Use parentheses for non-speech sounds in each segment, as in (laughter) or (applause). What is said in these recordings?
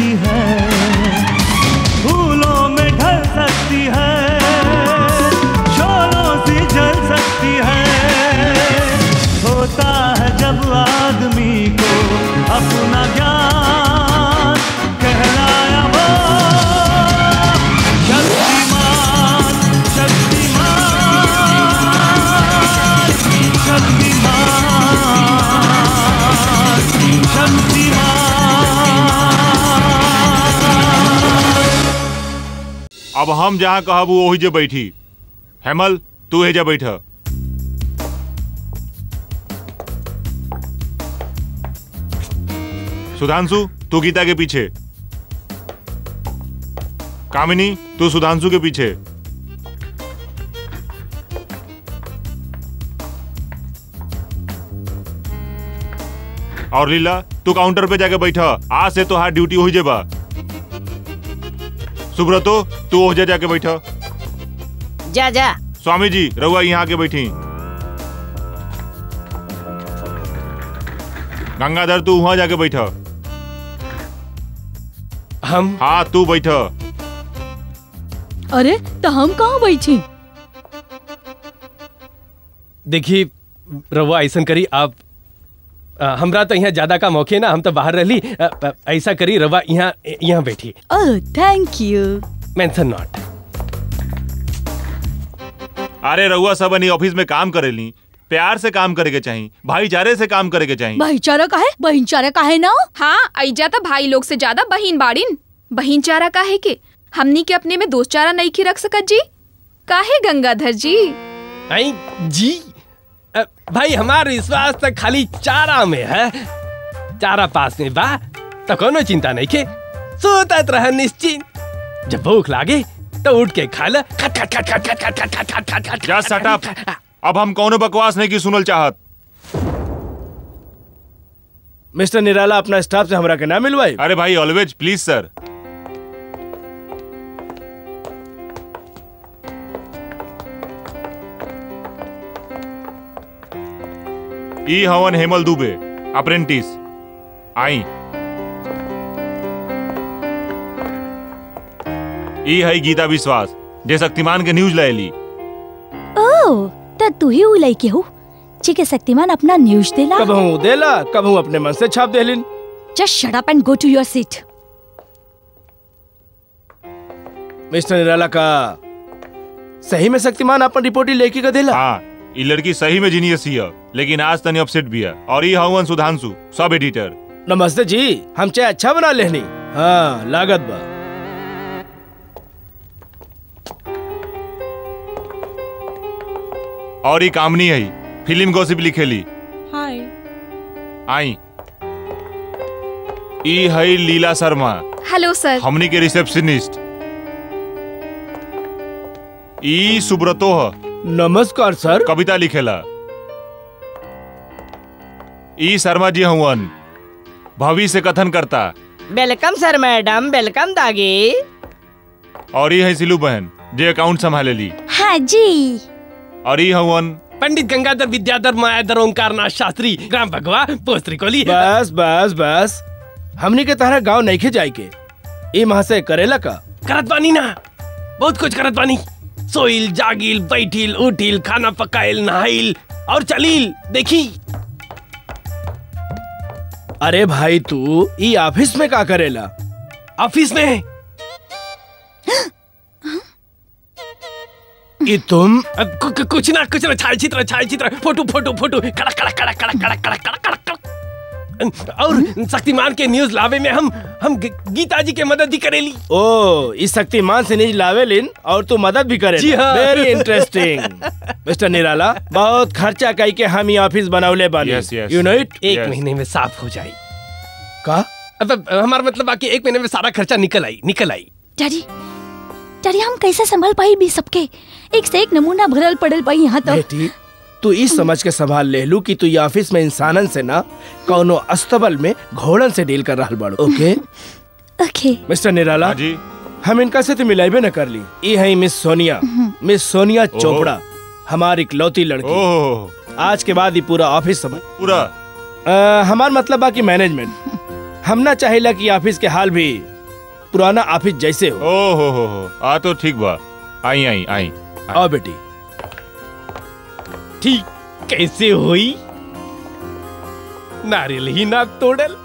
你还 अब हम जहाँ कहब वही जे बैठी। हेमल, तू हेजा बैठ। सुधांशु, तू गीता के पीछे। कामिनी, तू सुधांशु के पीछे। और लीला, तू काउंटर पे जाके बैठा। आज से तो हाथ ड्यूटी हो जेबा। सुब्रतो तू ओहजा जाके बैठा। जा जा। स्वामी जी रहुआ यहाँ आके बैठी। गंगाधर तू वहाँ जाके बैठा। हम? हाँ तू बैठा। अरे तो हम कहाँ बैठी? देखिए रवा ऐसा करी आप हमरा तो यहाँ ज़्यादा का मौके ना हम तो बाहर रहली। अ, ऐसा करी रवा यहाँ यहाँ बैठी। Oh thank you mention not अरे रहुआ सब ऑफ़िस में काम करेली प्यार से काम करे के चाहिए भाईचारे से काम करे के चाहिए भाईचारा का है? भाईचारा का है ना? हाँ ऐजा तो भाई लोग से ज़्यादा बहिन बाड़िन। बहिन चारा काहे के? हमनी के अपने में दोस्त चारा नहीं की रख सकत जी? काहे गंगाधर जी? आई जी भाई हमारे विश्वास तो खाली चारा में है चारा पास में बा तो कोनो चिंता नहीं के सोतत रह निश्चिंत जब भूख लागे तो उठ के खा ला अब हम कोनो बकवास नहीं की सुनल चाहत मिस्टर निराला अपना स्टाफ से हमरा के ना मिलवाई अरे भाई ऑलवेज प्लीज़ सर ई हवन हेमल दुबे अप्रेंटिस आई। ई है गीता विश्वास जे शक्तिमान के न्यूज़ लाएली ओह त तू ही उलई के हो चिके शक्तिमान अपना न्यूज़ देला। कबहू देला कबहू अपने मन से छाप देलिन just shut up and go to your seat mister Nirala का सही में शक्तिमान अपन रिपोर्ट ही लेके का देला हाँ ई लड़की सही में जीनियस ही है लेकिन आज तनी अपसेट भी है। और ई हवन सुधांशु सब एडिटर नमस्ते जी हम चाहे अच्छा बना लेनी हाँ लागत बा। और ई कामनी है फ़िल्म गॉसिप लिखेली। हाय। आई। ई है लीला शर्मा। Hello sir. हमनी के रिसेप्शनिस्ट ई सुब्रतो ह। नमस्कार सर। कविता लिखेला। ई शर्मा जी हवन भविष्य कथन करता। वेलकम सर मैडम वेलकम दागी। और ई है सिलू बहन जे अकाउंट संभालेली। हाँ जी। और ई हवन पंडित गंगाधर विद्याधर मायाधर ओंकार नाथ शास्त्री ग्राम भगवा पोस्ट त्रिकोली बस बस बस। हमने के तरह गाँव नहीं खे जाए के ई महाशय करेला का? करत बानी ना। बहुत कुछ करत बानी सोइल, जागिल, बैठिल, उठिल, खाना पकाइल, नहाइल और चलील। देखी। अरे भाई तू, ई ऑफ़िस में का करेला? ऑफ़िस में। ई तुम? कुछ ना कुछ ना छाया चित्र छाया चित्र फ़ोटो। फ़ोटो फ़ोटो कड़क कड़क कड़क कड़क कड़क कड़क कड़क कड़क। और शक्तिमान के न्यूज़ लावे में हम हम गीता जी के मदद ही करेली। ओ इस शक्तिमान से नीच लावेलिन और तू मदद भी करे। जी हाँ। वेरी इंटरेस्टिंग (laughs) मिस्टर निराला बहुत खर्चा कई के हम ई ऑफ़िस बनौले बानी। Yes, yes. You know it एक Yes. महीने में साफ़ हो जाए का? अब अब हमारा मतलब बाकी एक महीने में सारा खर्चा निकल आई निकल आई। डैडी डैडी हम कैसे संभाल पाई भी सबके? एक से एक नमूना भरल पड़ल पाई यहाँ तो बेटी तू इस समझ के संभाल ले लू कि तू ये ऑफ़िस में इंसानन से ना कौनो अस्तबल में घोड़न से डील कर रहा बड़। ओके? (laughs) ओके। मिस्टर निराला हाँ जी। हम इनका से तो मिलाइबे न कर ली। ई है मिस सोनिया। मिस सोनिया चोपड़ा हमारी इकलौती लड़की। ओह। आज के बाद ये पूरा ऑफ़िस समझ पूरा? हमार मतलब बाकी मैनेजमेंट। (laughs) हम ना चाहेला कि ऑफ़िस के हाल भी पुराना ऑफ़िस जैसे हो। ओ हो हो हो आ तो ठीक बा। आई आई आई। आओ बेटी। ठीक कैसे हुई नारियल ही ना तोड़ल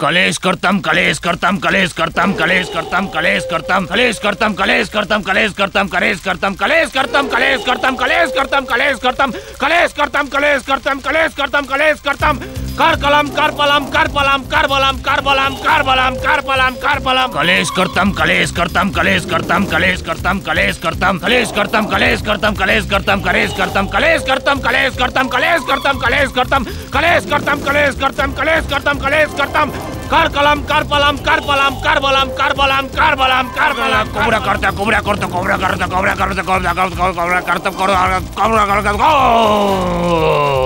कलेश करतम कलेश करतम कलेश करतम कलेश करतम कलेश करतम कलेश करतम कलेश करतम कलेश करतम कलेश करतम कलेश करतम कलेश करतम कलेश करतम कलेश करतम कलेश करतम कलेश करतम कलेश करतम कलेश करतम कर कलम कर पलम कर पलम कर बलम कर बलम कर बलम कर पलम कर पलम कलेश करतम कलेश करतम कलेश करतम कलेश करतम कलेश करतम कलेश करतम कलेश करतम कलेश करतम कलेश करतम कलेश करतम कलेश करतम कलेश करतम कलेश करतम कलेश करतम कलेश करतम कलेश करतम कलेश करतम कर कलम कर पलम कर पलम कर बलम कर बलम कर बलम कर बलम कोबरा करता कोबरा करता कोबरा करता कोबरा करता कोबरा करता कोबरा करता कोबरा करता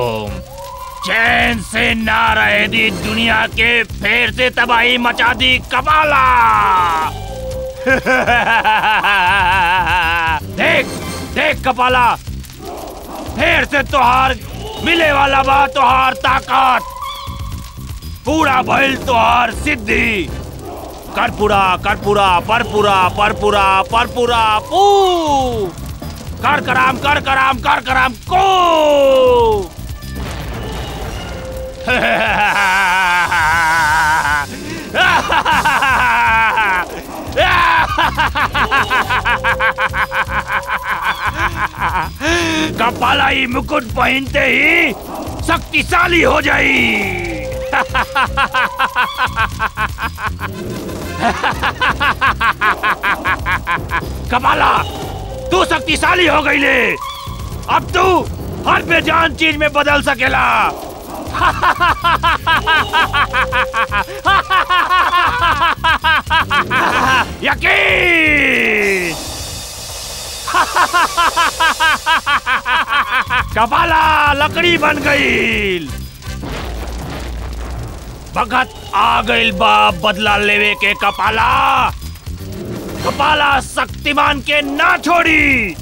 चैन से ना रहे दी दुनिया के, फेर से तबाही मचा दी कबाला। (laughs) देख देख कपाला, फेर से तोहार, मिले वाला बा तोहार ताकत। पूरा भइल तोहार सिद्धि। कर्पूरा कर्पूरा, परपुरा परपुरा परपुरा पू कर कराम कर कराम कर कराम, को। कपालाई मुकुट पहनते ही शक्तिशाली हो जाई। कपाला, तू शक्तिशाली हो गई ले अब तू हर बेजान चीज़ में बदल सकेला। यकीन कपाला लकड़ी बन गई भगत आ गई बा बदला लेवे के कपाला कपाला शक्तिमान के ना छोड़ी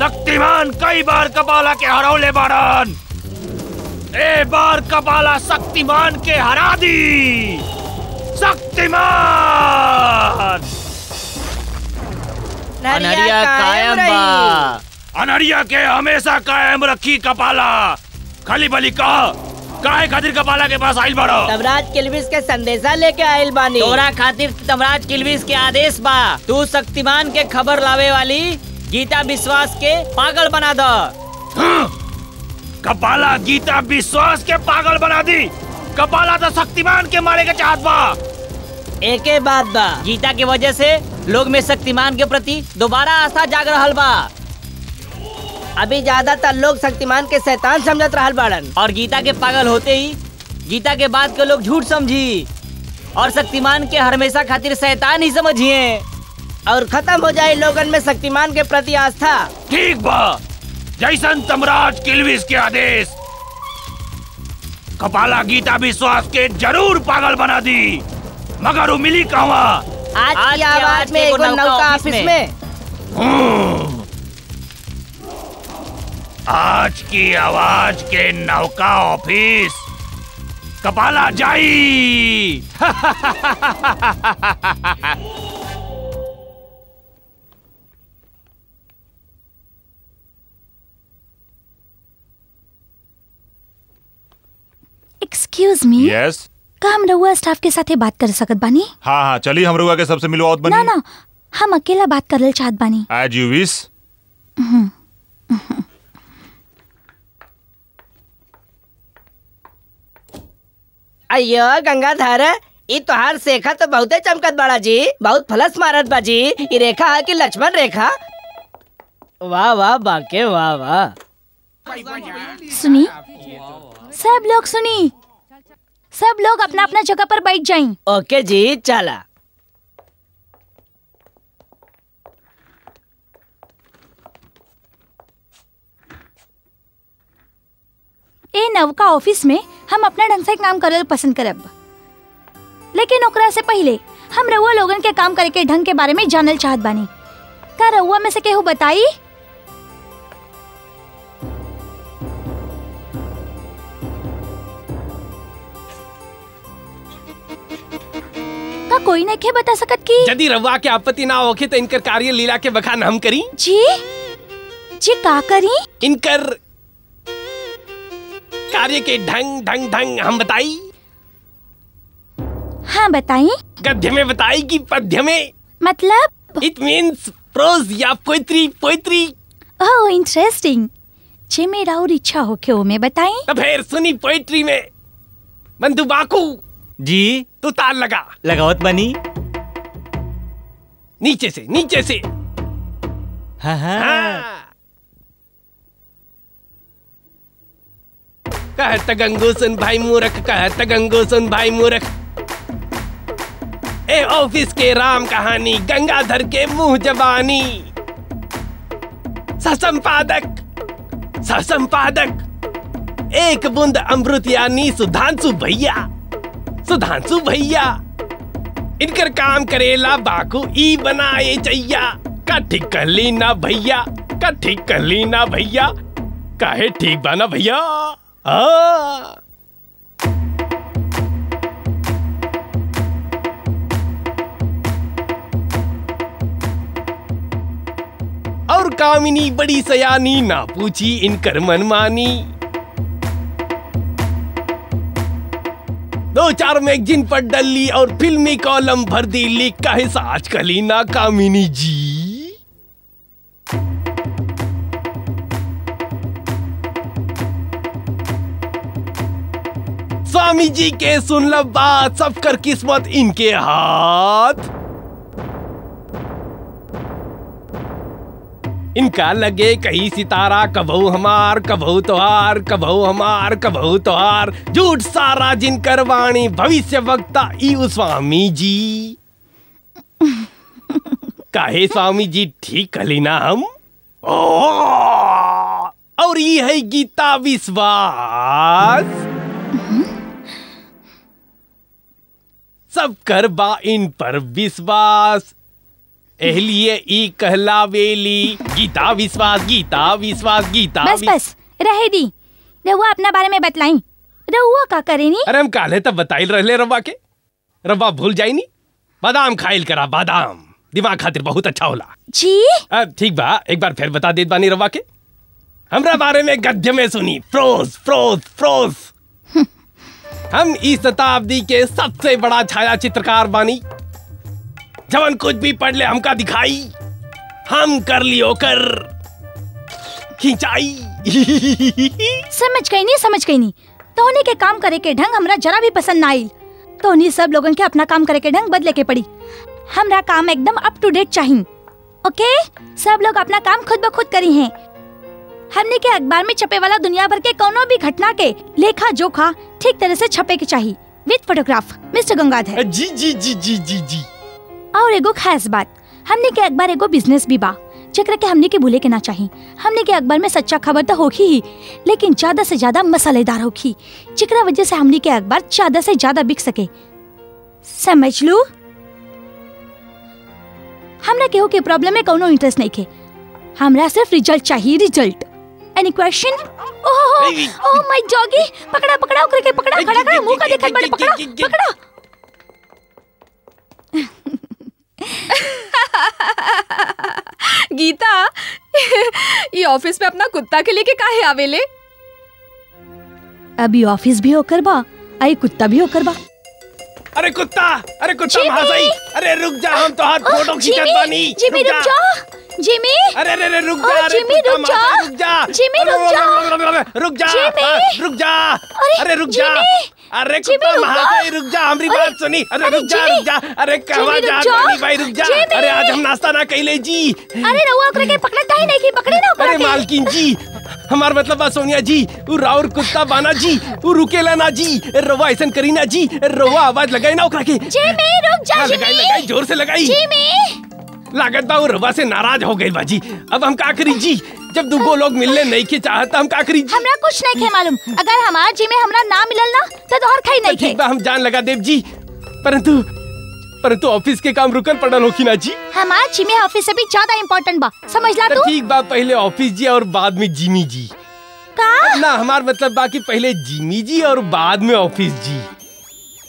शक्तिमान कई बार कपाला के हरौले बारन ए बार कपाला शक्तिमान के हरा दी शक्तिमान अनहरिया कायम बा अनहरिया के हमेशा कायम रखी कपाला। खाली बली कह काहे खातिर कपाला के पास आइल बड़ो? तमराज किलबिस के संदेशा लेके आइल बानी। तोरा खातिर तमराज किलबिस के आदेश बा। तू शक्तिमान के खबर लावे वाली गीता विश्वास के पागल बना दो। कपाला गीता विश्वास के पागल बना दी। कपाला तो शक्तिमान के मारे के चाहत बा। एके बात बा गीता की वजह से लोग में शक्तिमान के प्रति दोबारा आस्था जाग रहा बा। अभी ज़्यादातर लोग शक्तिमान के शैतान समझत रहा बाड़न। और गीता के पागल होते ही गीता के बात के लोग झूठ समझी। और शक्तिमान के हमेशा खातिर शैतान ही समझिए। और खत्म हो जाए लोगन में शक्तिमान के प्रति आस्था। ठीक बा। जैसन तमराज किलविस के आदेश। कपाला गीता विश्वास के ज़रूर पागल बना दी। मगर वो मिली कहवा आज, आज की आवाज़ में ऑफ़िस ऑफ़िस में। में आज की आवाज़ के नौका ऑफ़िस। कपाला जाई। (laughs) एक्सक्यूज मी यस का हम रउआ स्टाफ के साथे बात कर सकत बानी? हाँ हाँ चलिए हम रुआ के सबसे मिलवाओ ना बनी। ना हम अकेला बात करल चाहत बानी। एज यू विश अयो गंगाधर ई तोहार शेखा तो बहुते चमकत बड़ा जी। बहुत फलस मारत बा जी। ई रेखा है कि लक्ष्मण रेखा? वाह वाह बाके वाह वाह। सुनी? सब लोग सुनी? सब लोग अपना अपना जगह पर बैठ जाएँ। ओके जी चला। ए नवका ऑफ़िस में हम अपना ढंग से काम करल पसंद करब लेकिन ओकरा से पहले हम रउआ लोगन के काम करे के ढंग के बारे में जानल चाहत बानी। का रउआ में से केहू बताई? का कोई नहीं के बता सकत की? यदि रवा के आपत्ति ना होखे तो इनकर कार्य लीला के बखान हम करी। जी? जी का करी? इनकर कार्य के ढंग ढंग ढंग हम बताई। हाँ बताई। गद्य में बताई कि पद्य में। मतलब? इट मीन्स प्रोज या पोइट्री पोइट्री ओह इंटरेस्टिंग जे मेरा और इच्छा हो के में बताई। तो फिर सुनी पोइट्री में। बंधु बाकू। जी। तू तार लगा। लगावत बनी। नीचे से नीचे से। हाँ हाँ। हाँ। कहत गंगू सुन भाई मूर्ख कहत गंगू सुन भाई मूर्ख। ए ऑफ़िस के राम कहानी गंगाधर के मुँह जबानी ससंपादक ससंपादक। एक बूंद अमृत यानी सुधांशु भैया। सुधांशु भैया। इनकर काम करेला बाकू ई बनाए चैया। का ठीक कर ली ना भैया? का ठीक कर ली ना भैया? काहे ठीक बाना भैया? और कामिनी बड़ी सयानी ना पूछी इनकर मनमानी। दो चार मैगजीन पर डल ली और फिल्मी कॉलम भर दी लीक का हिस्सा। आजकल ही कामिनी जी स्वामी जी के सुन लो बात सब कर किस्मत इनके हाथ। इनका लगे कहीं सितारा, कबहू हमार, कबहू तोहार, कबहू हमार, कबहू तोहार। झूठ सारा जिनकर वाणी भविष्य वक्ता ई स्वामी जी। काहे स्वामी जी, ठीक कली ना हम? ओ! और ये है गीता विश्वास। सब कर बा इन पर विश्वास। एहलिए ई कहलावेली। गीता विश्वास गीता विश्वास गीता बस बस रहे दी। रहुआ अपना बारे में बतलाई रहुआ का करेनी अरे हम काले तब बताइल रहले रवा के। रवा भूल जाई नी? बादाम खाइल करा बादाम। दिमाग खातिर बहुत अच्छा होला। जी? अब ठीक बा एक बार फिर बता देत बानी रवा के। हमरा बारे में गद्य में सुनी। Froze froze froze. हम इस शताब्दी के सबसे बड़ा छाया चित्रकार बानी। जवन कुछ भी पढ़ ले हमका दिखाई। हम कर लियो कर। खिंचाई। समझ गई नहीं समझ गई नहीं तोहनी के काम करे के ढंग हमरा जरा भी पसंद ना आइल तोहनी सब लोगन के अपना काम करे के ढंग बदले के पड़ी। हमरा काम एकदम अप टू डेट चाहिए ओके? सब लोग अपना काम खुद ब खुद करी हैं। हमने के अखबार में छपे वाला दुनिया भर के कोनो भी घटना के लेखा जोखा ठीक तरह से छपे के चाहिए with photograph mister Gangadhar ji जी जी जी जी जी। और एगो खास बात। हमने के अखबार एगो बिज़नेस भी बा? जेकरा के हमने के भूले के ना चाहिए हमने के अखबार में सच्चा खबर तो होगी ही लेकिन ज़्यादा से ज़्यादा मसालेदार होगी जेकरा वजह से हमने के अखबार ज़्यादा से ज़्यादा बिक सके। समझ लू? हमरा केहू के प्रॉब्लम में कोनो इंटरेस्ट नहीं के हमरा सिर्फ़ रिज़ल्ट चाहिए result any question oh oh my doggy पकड़ा पकड़ा ओकरे के पकड़ा खड़ा खड़ा मुँह का देखत बड़े पकड़ा पकड़ा। (laughs) गीता ये ऑफ़िस में अपना कुत्ता के लेके काहे आवेले अभी ऑफ़िस भी होकर बा आई कुत्ता भी होकर बा। अरे कुत्ता अरे कुत्ता! महाशय अरे रुक जा हम तो हाथ फ़ोटो खींचत बानी जिमी रुक जा। जिमी! अरे अरे अरे रुक जा अरे जिमी, रुक जा। रुक जा। जिमी, रुक जा। रुक जा रुक जा अरे, अरे रुक जा। जिमी। अरे कुत्ता महाशय रुक जा हमारी बात सुनी। अरे रुक जा रुक जा। अरे कहवा जा रुक भाई रुक जा। अरे आज हम नाश्ता ना कैले जी। अरे रहुआ ओकरे के पकड़त काहे नहीं की पकड़े ना अरे मालकिन जी हमार मतलब बा सोनिया जी। उ राउर कुत्ता बाना जी उ रुकेला ना जी। रवा ऐसन करी ना जी रवा आवाज़ लगाई ना ओकरा के। जिमी रुक जा हाँ, लगाई लगाई ज़ोर से लगाई। जिमी। लागत बा रवा से नाराज़ हो गई बाजी अब हम का करी जी? जब दुगो लोग मिलने नहीं के चाहता हम का करी? हमरा कुछ नहीं खे मालूम। अगर हमार जिमी हमरा ना मिलल ना तो तोहर खाई नहीं ठीक बा हम जान लगा देव जी। परंतु परंतु ऑफ़िस के काम रुकल पड़ल होखी ना जी? हमार जिमी ऑफ़िस से भी ज़्यादा इम्पोर्टेंट बा। समझला तो तू? ठीक बा पहले ऑफ़िस जी और बाद में जिमी जी। का? ना हमार मतलब बाकी पहले जिमी जी और बाद में ऑफ़िस जी।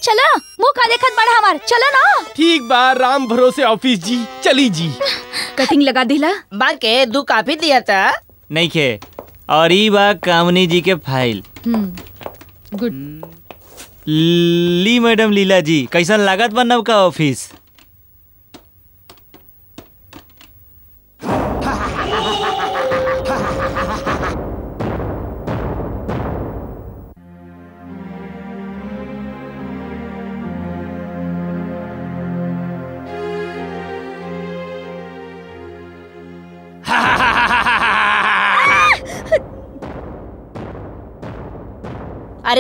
चलो मुँह का देखत बड़ा हमार। चलो ना। ठीक बा राम भरोसे ऑफ़िस जी चली जी। कटिंग लगा दिला। बाके दू काफ़ी दिया था नहीं खे और ई बा कामनी जी के फ़ाइल। गुड। ली मैडम लीला जी कैसा लागत बा नव का ऑफ़िस?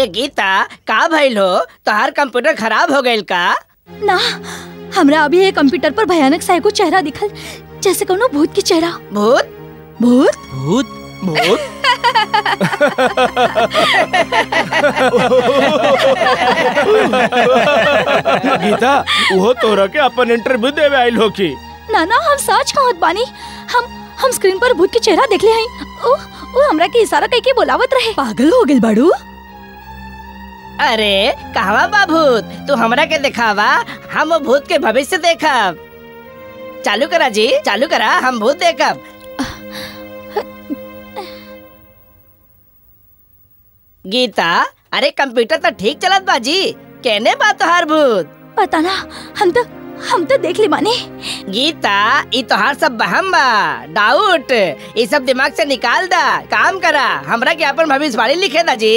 अरे गीता का भइल हो? तोहार कंप्यूटर खराब हो गइल का? ना हमरा अभी ये कंप्यूटर पर भयानक सा एगो चेहरा दिखल जैसे कोनो भूत की चेहरा। भूत? भूत? भूत? भूत? गीता वो तोरा के अपन इंटरव्यू देवे आइल हो की? ना ना हम सच कहत बानी हम हम स्क्रीन पर भूत के चेहरा देख ले हई ओ ओ हमरा के इशारा कई के बुलावत रहे। पागल हो गेल बाड़ू। अरे कहवा बा भूत? तू हमरा के दिखावा हम वो भूत के भविष्य देखब। चालू करा जी चालू करा हम भूत देखब। गीता अरे कंप्यूटर तो ठीक चलत बाजी कहने बा तोहार भूत? पता ना हम तो हम तो देख ले माने। गीता ई तोहार सब बहम बा। डाउट ई सब दिमाग से निकाल दा। काम करा हमरा के अपन भविष्यवाणी लिखे दा जी।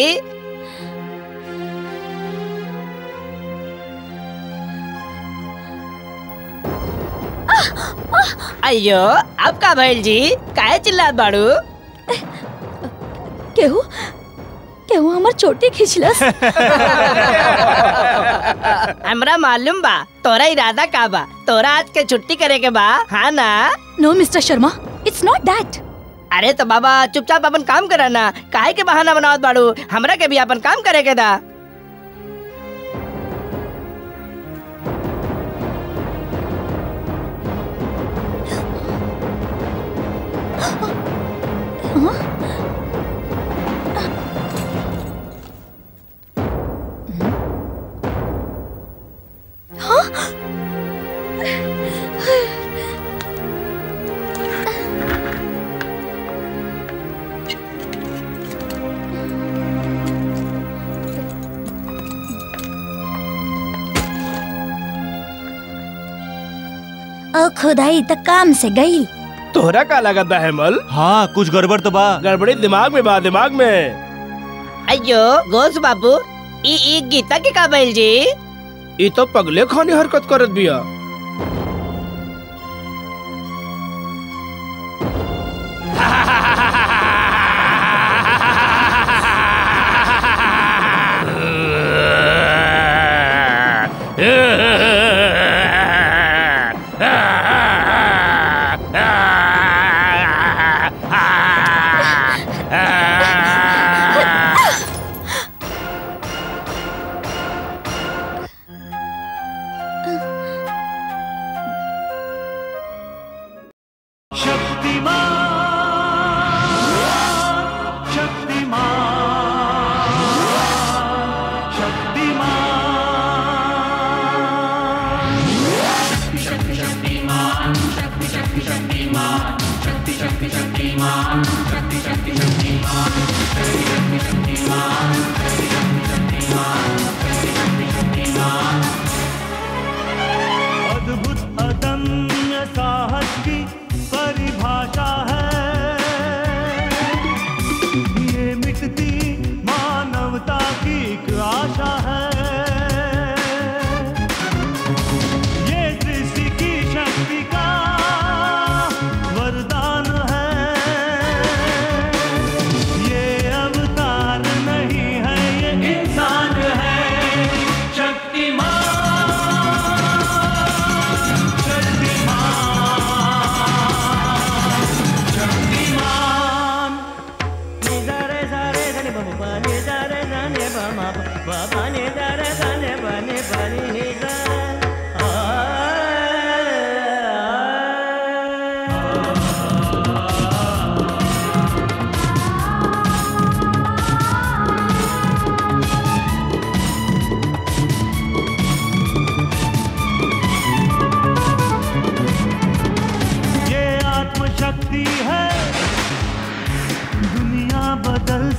अयो अब का भइल जी? काहे चिल्लात बाड़ू? केहू केहू हमर चोटी खींचलस? (laughs) हमरा मालूम बा तोरा इरादा का बा? तोरा आज के छुट्टी करे के बा हाँ ना? No mister Sharma it's not that अरे तो बाबा चुपचाप अपन काम करा ना। काहे के बहाना बनावत बाड़ू? हमरा के भी अपन काम करे के दा। खुदाई तो काम से गई। तोहरा का लागत है हेमल। हाँ कुछ गड़बड़ तो बा। गड़बड़ी दिमाग में बा दिमाग में। अयो घोष बाबू ई ई गीता के का बैल जी? ये तो पगले खानी हरकत करत बिया।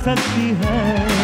सकती है।